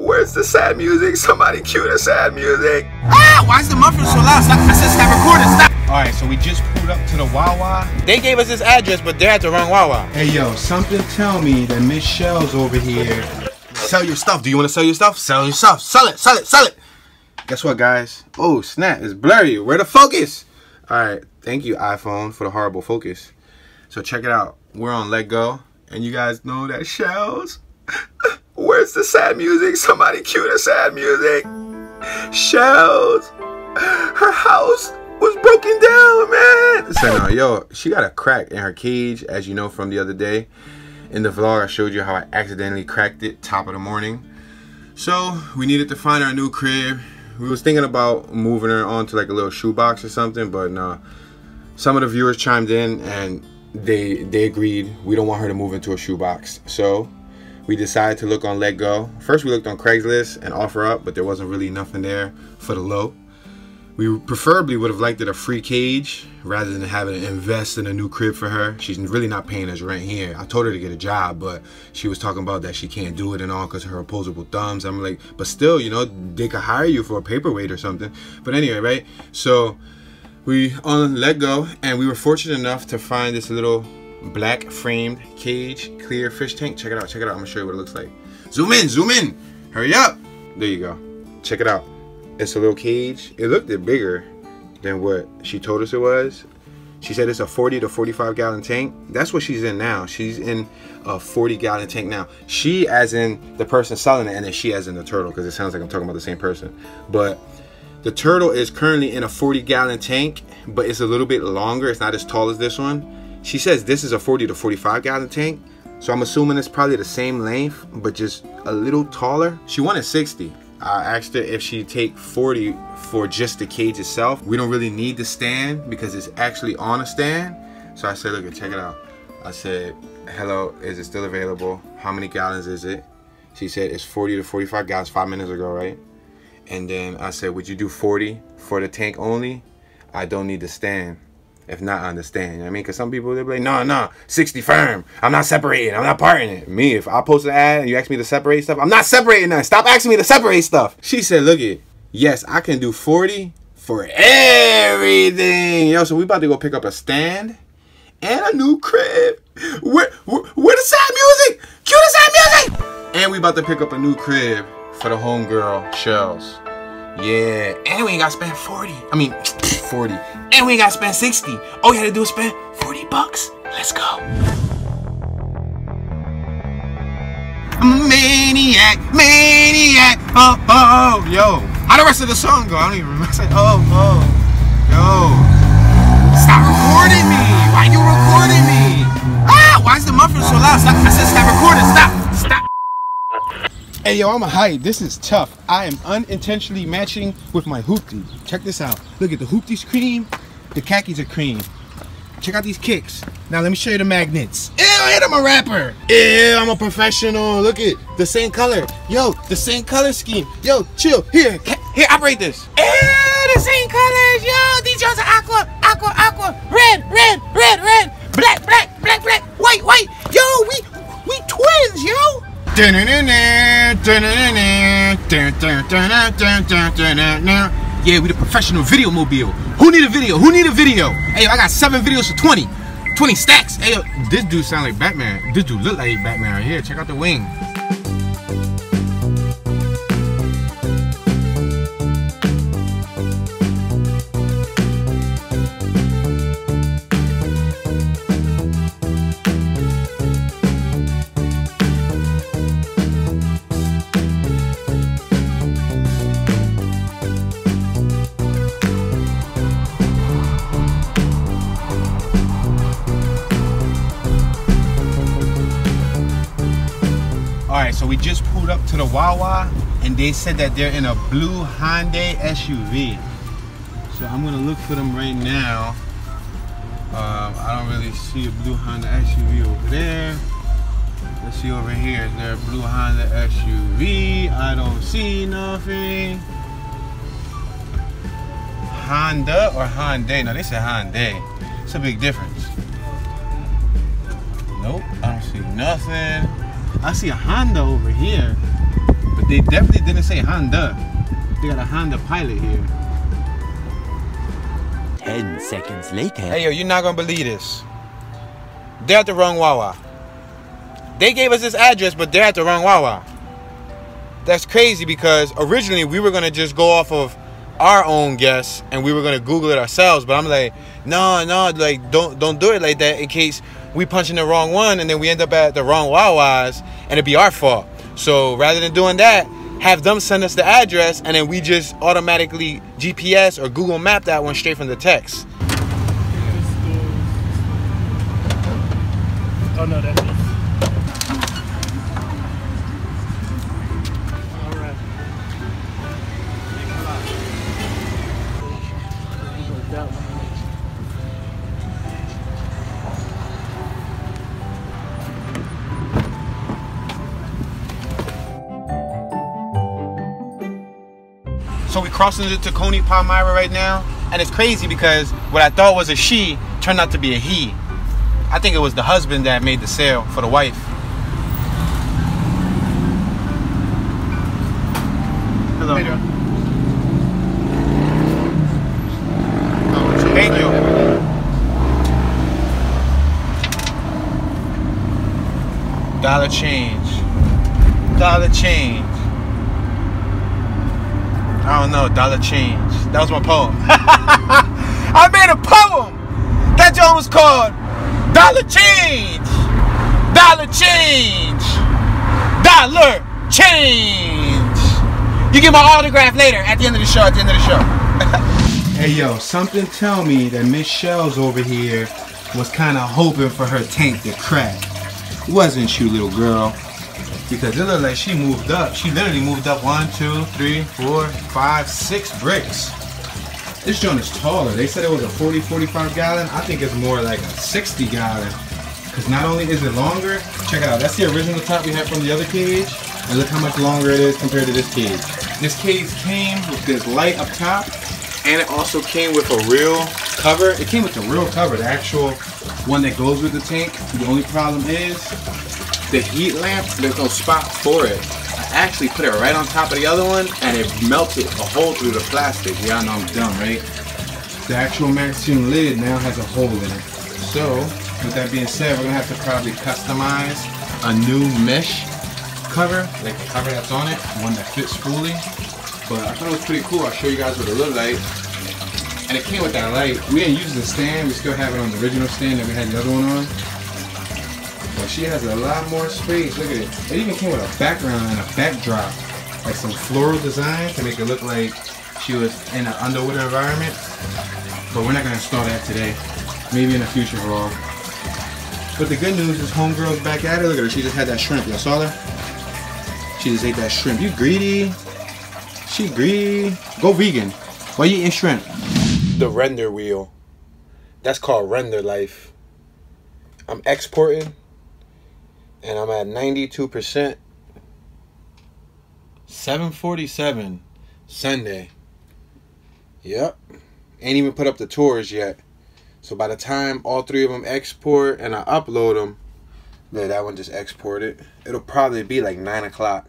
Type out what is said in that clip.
Where's the sad music? Somebody cue the sad music. Ah, why is the muffler so loud? Stop. I said stop recording. Stop. All right, so we just pulled up to the Wawa. They gave us this address, but they're at the wrong Wawa. Hey yo, something tell me that Miss Shell's over here. Sell your stuff. Do you want to sell your stuff? Sell your stuff. Sell it. Sell it. Sell it. Guess what, guys? Oh snap! It's blurry. Where the focus? All right, thank you iPhone for the horrible focus. So check it out. We're on Letgo, and you guys know that Shells. Where's the sad music? Somebody cue the sad music. Shells. Her house was broken down, man. So now, uh, yo, she got a crack in her cage, as you know from the other day. In the vlog, I showed you how I accidentally cracked it top of the morning. So we needed to find our new crib. We was thinking about moving her onto like a little shoebox or something, but no. Some of the viewers chimed in and they they agreed we don't want her to move into a shoebox. So we decided to look on Letgo. First we looked on Craigslist and OfferUp, but there wasn't really nothing there for the low. We preferably would have liked it a free cage rather than having to invest in a new crib for her. She's really not paying us rent here. I told her to get a job, but she was talking about that she can't do it and all because her opposable thumbs. I'm like, but still, you know, they could hire you for a paperweight or something. But anyway, right? So we on Letgo, and we were fortunate enough to find this little black framed cage, clear fish tank. Check it out. Check it out. I'm gonna show you what it looks like. Zoom in. Zoom in. Hurry up. There you go. Check it out. It's a little cage. It looked bigger than what she told us it was. She said it's a 40 to 45 gallon tank. That's what she's in now. She's in a 40 gallon tank now. She as in the person selling it and then she as in the turtle because it sounds like I'm talking about the same person. But the turtle is currently in a 40 gallon tank, but it's a little bit longer. It's not as tall as this one. She says this is a 40 to 45 gallon tank. So I'm assuming it's probably the same length, but just a little taller. She wanted 60. I asked her if she'd take 40 for just the cage itself. We don't really need the stand because it's actually on a stand. So I said, look, check it out. I said, hello, is it still available? How many gallons is it? She said it's 40 to 45 gallons five minutes ago, right? And then I said, would you do 40 for the tank only? I don't need the stand. If not, understand. You know I mean? Because some people, they're like, no, no, 60 firm. I'm not separating. I'm not parting it. Me, if I post an ad and you ask me to separate stuff, I'm not separating that. Stop asking me to separate stuff. She said, look it. Yes, I can do 40 for everything. Yo, so we about to go pick up a stand and a new crib. Where, where, where the sad music? Cue the sad music! And we about to pick up a new crib for the homegirl, Shells. Yeah, and we ain't gotta spend 40. I mean, 40. And we ain't gotta spend 60. All we had to do is spend 40 bucks. Let's go. I'm a maniac, maniac, oh, oh, yo. How the rest of the song go? I don't even remember. Said, oh, oh, yo. Stop recording me. Why you recording me? Ah, why is the muffler so loud? Stop. I said stop recording. Stop. Hey yo, I'm a height. This is tough. I am unintentionally matching with my hoopty. Check this out. Look at the hoopty's cream. The khakis are cream. Check out these kicks. Now let me show you the magnets. Ew, hit I'm a rapper. Ew, I'm a professional. Look at the same color. Yo, the same color scheme. Yo, chill. Here, here, operate this. Ew, the same colors. Yo, these are aqua, aqua, aqua, red, red, red, red, black, black, black, black, white, white. Yo, we, we twins, yo. Yeah, we the professional video mobile. Who need a video? Who need a video? Hey, I got seven videos for 20. 20 stacks. Hey, this dude sound like Batman. This dude look like Batman right here. Check out the wing. Alright, so we just pulled up to the Wawa and they said that they're in a blue Hyundai SUV. So I'm gonna look for them right now. Um, I don't really see a blue Honda SUV over there. Let's see over here. Is there a blue Honda SUV? I don't see nothing. Honda or Hyundai? No, they said Hyundai. It's a big difference. Nope, I don't see nothing. I see a Honda over here, but they definitely didn't say Honda. They got a Honda Pilot here. 10 seconds later. Hey yo, you're not gonna believe this. They're at the wrong Wawa. They gave us this address, but they're at the wrong Wawa. That's crazy because originally we were gonna just go off of our own guess and we were gonna Google it ourselves. But I'm like, no, no, like don't don't do it like that in case we punch in the wrong one and then we end up at the wrong Wawas and it'd be our fault. So rather than doing that, have them send us the address and then we just automatically GPS or Google Map that one straight from the text. Oh no, that's crossing into Tacony Palmyra right now, and it's crazy because what I thought was a she turned out to be a he. I think it was the husband that made the sale for the wife. Hello. Thank you. Dollar change. Dollar change. I don't know, dollar change. That was my poem. I made a poem. That joint was called Dollar Change. Dollar Change. Dollar Change. You get my autograph later at the end of the show. At the end of the show. hey yo, something tell me that Michelle's over here was kind of hoping for her tank to crack. Wasn't you, little girl? Because it looked like she moved up. She literally moved up one, two, three, four, five, six bricks. This joint is taller. They said it was a 40, 45 gallon. I think it's more like a 60 gallon. Because not only is it longer, check it out. That's the original top we had from the other cage. And look how much longer it is compared to this cage. This cage came with this light up top. And it also came with a real cover. It came with the real cover, the actual one that goes with the tank. The only problem is the heat lamp, there's no spot for it. I actually put it right on top of the other one and it melted a hole through the plastic. Y'all know I'm dumb, right? The actual magazine lid now has a hole in it. So, with that being said, we're gonna have to probably customize a new mesh cover, like the cover that's on it, one that fits fully. But I thought it was pretty cool. I'll show you guys what it looked like. And it came with that light. We didn't use the stand. We still have it on the original stand that we had the other one on. She has a lot more space. Look at it. It even came with a background and a backdrop. Like some floral design to make it look like she was in an underwater environment. But we're not gonna install that today. Maybe in a future vlog. But the good news is homegirl's back at it. Look at her. She just had that shrimp. Y'all saw her? She just ate that shrimp. You greedy. She greedy. Go vegan. Why you eating shrimp? The render wheel. That's called render life. I'm exporting and I'm at 92%. 747 Sunday. Yep. Ain't even put up the tours yet. So by the time all three of them export and I upload them, yeah, that one just exported. It'll probably be like 9 o'clock.